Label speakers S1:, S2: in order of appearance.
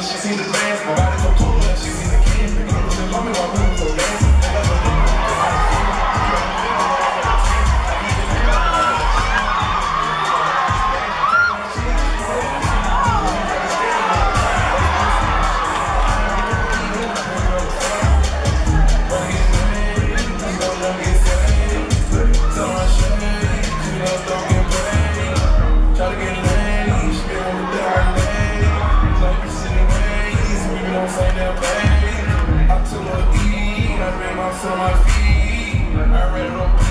S1: She seen the plans, but I didn't on my feet. I ran it on